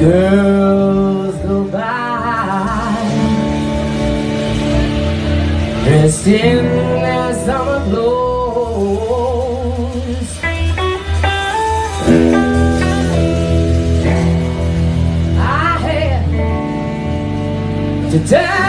Girls go by dressed in their summer clothes. I had to turn.